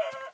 Yeah.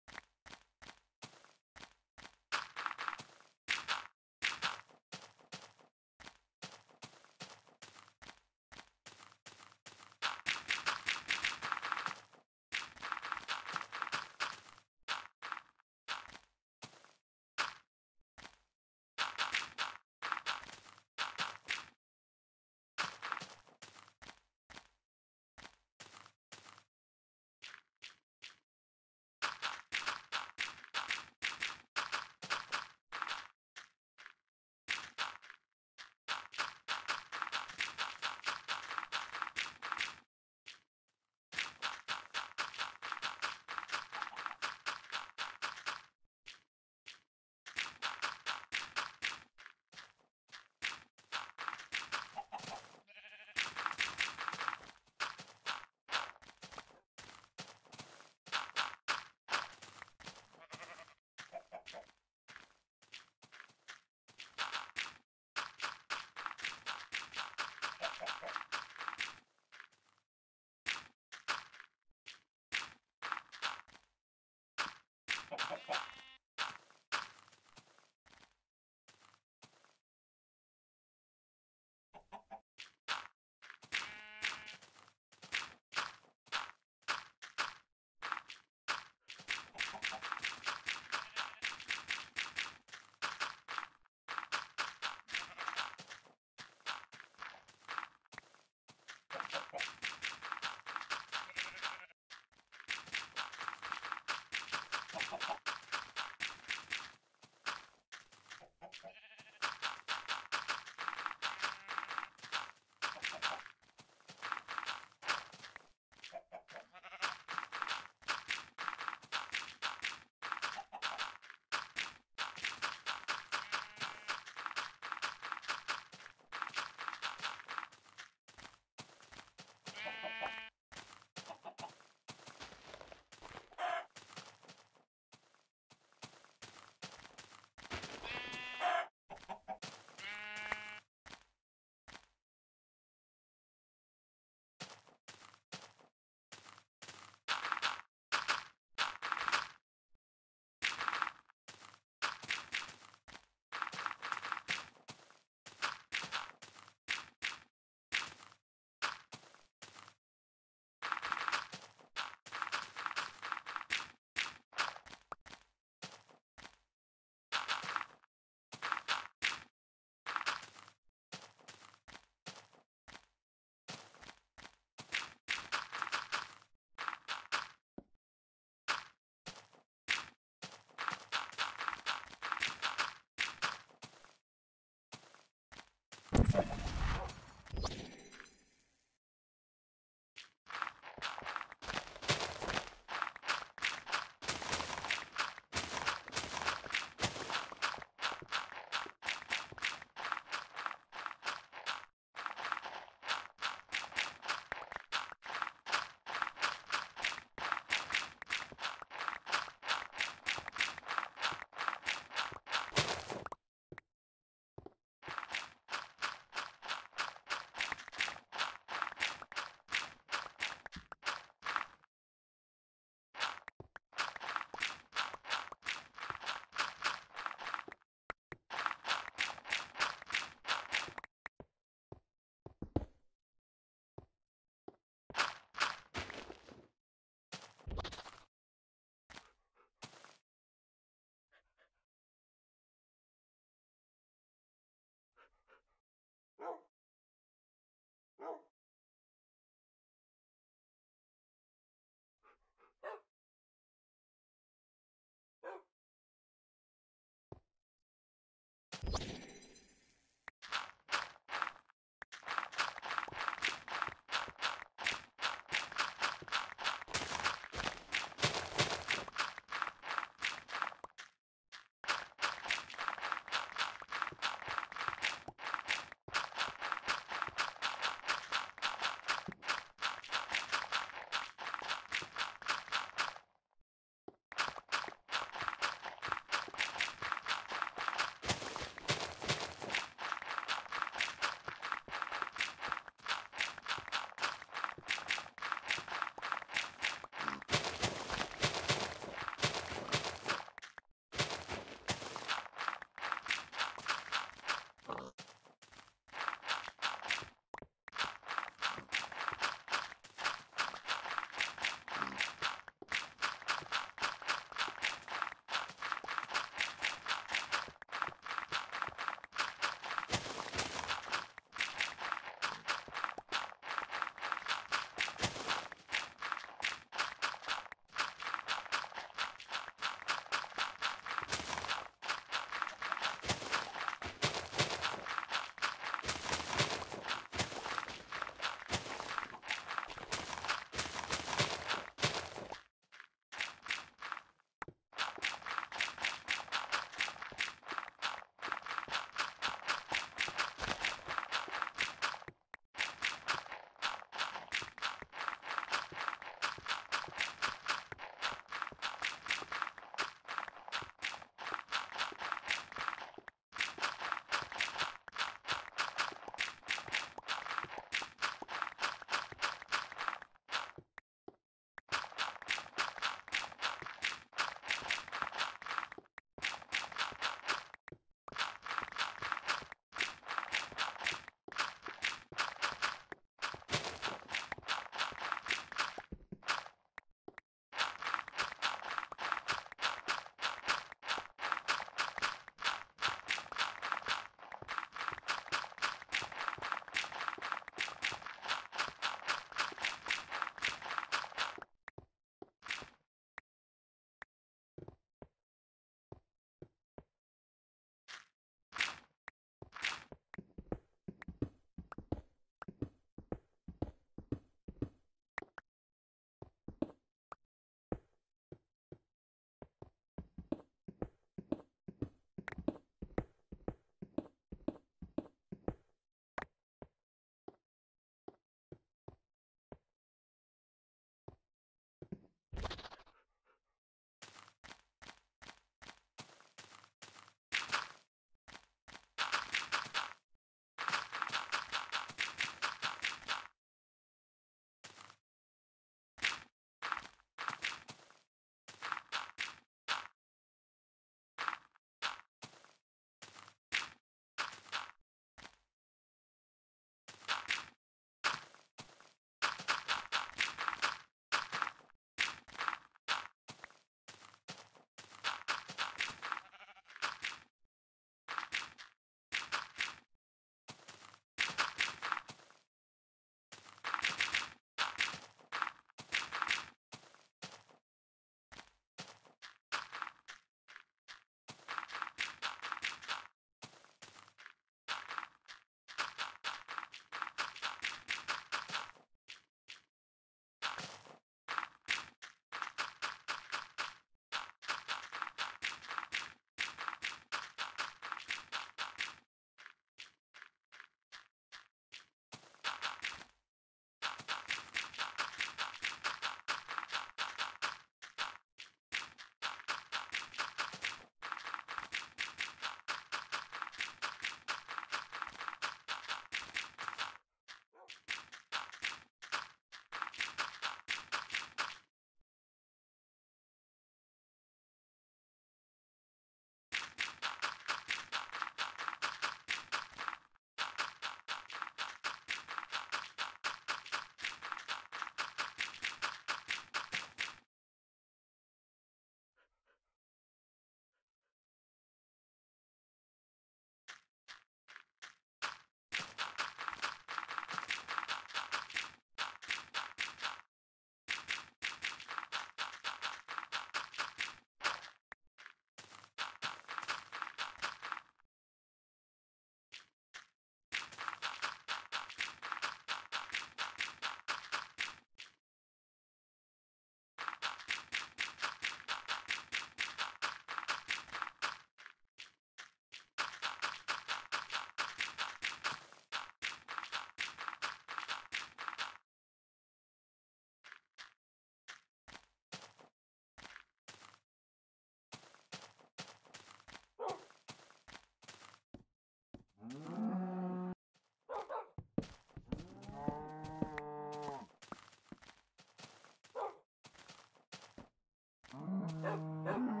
Mm-hmm.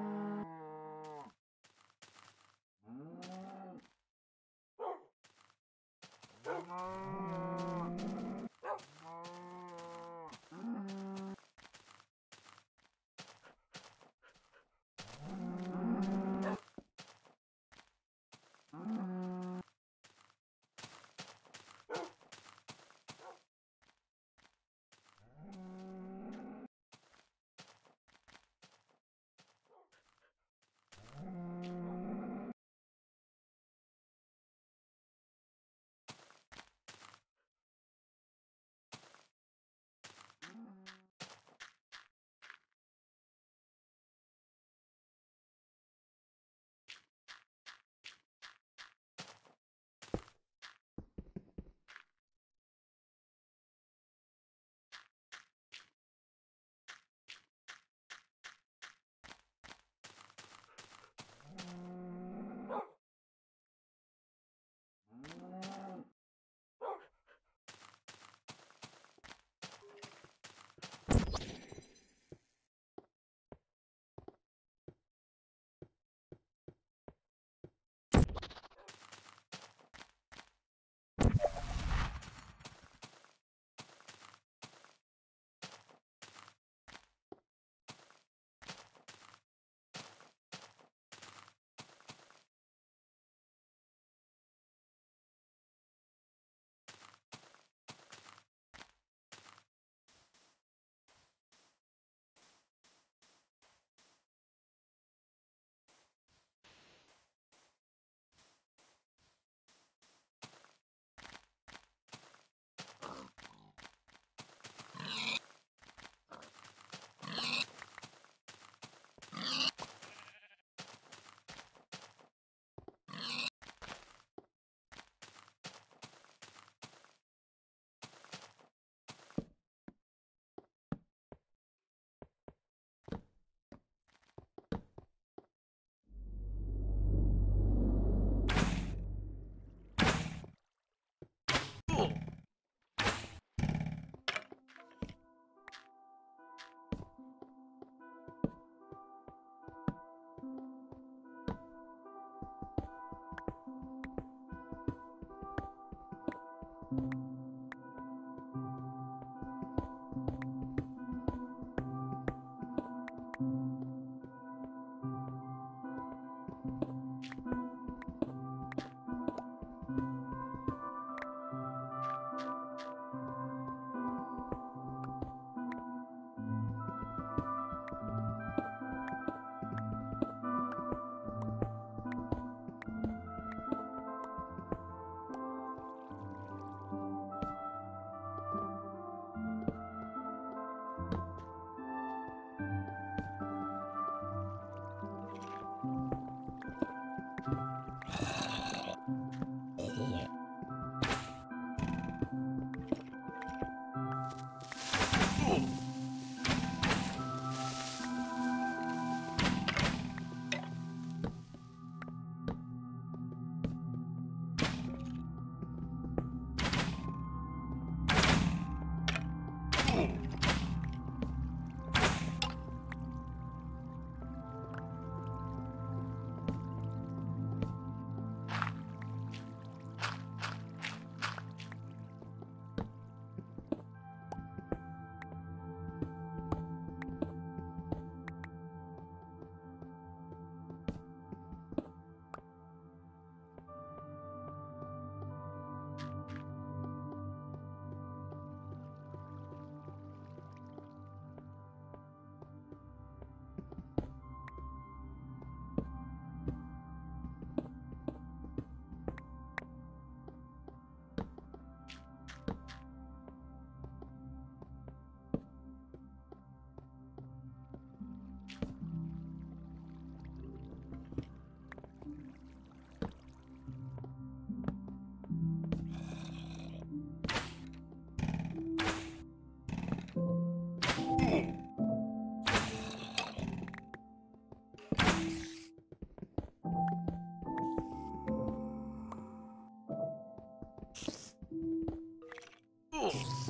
rules.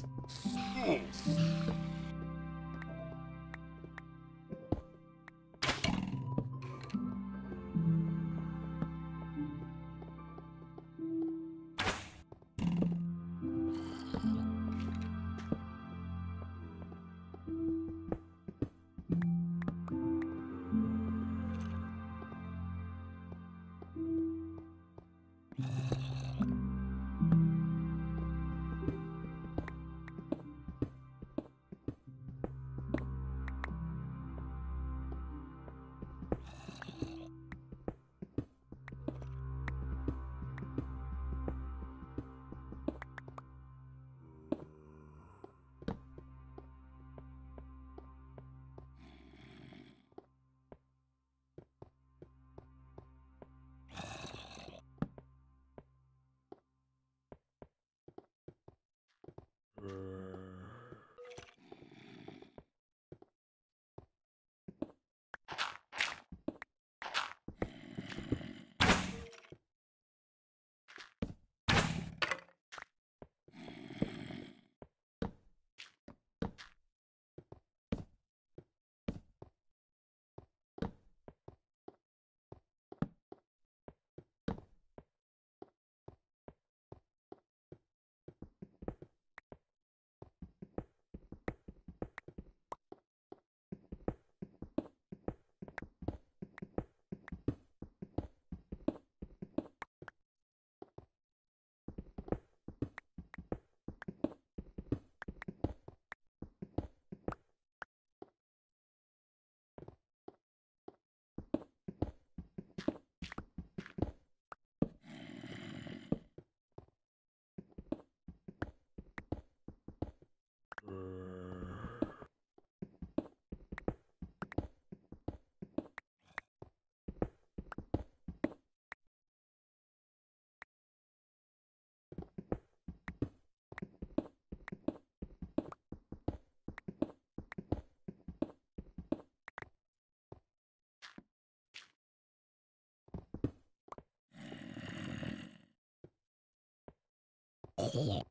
idiot.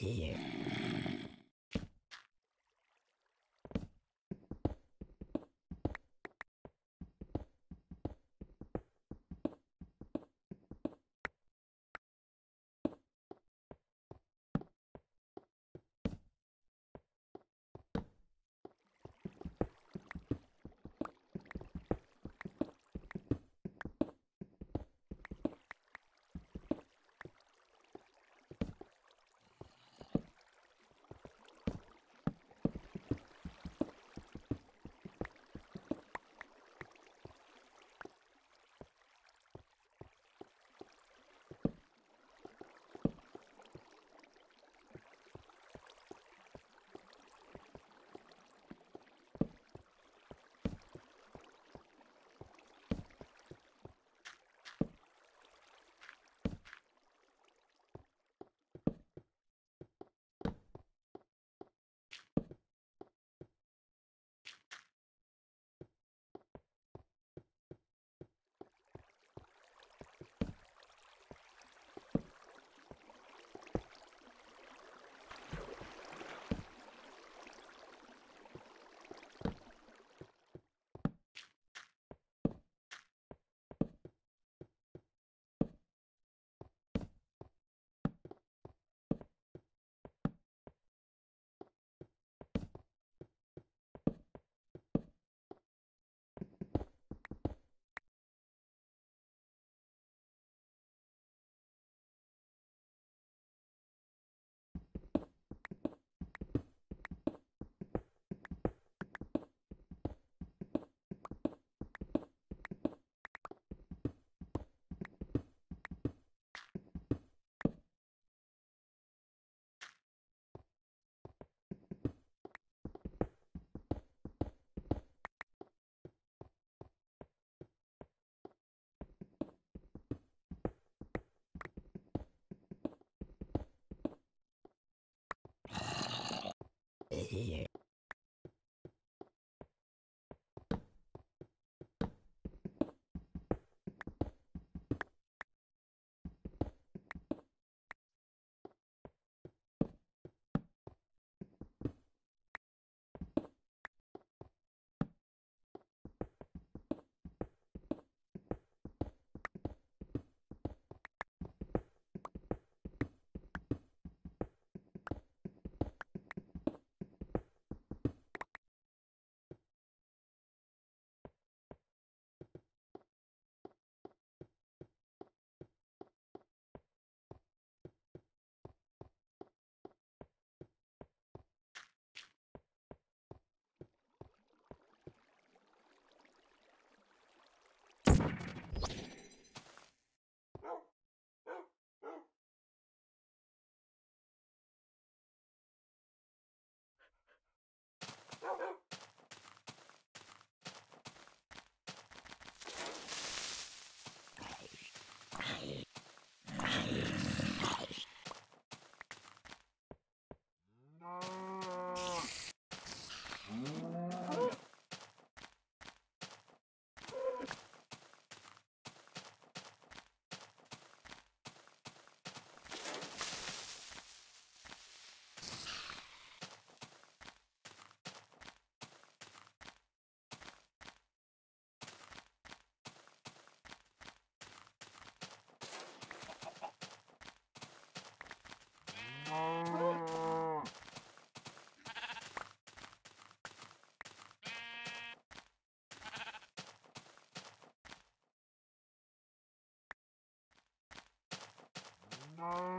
Here. Here. Oh, Oh.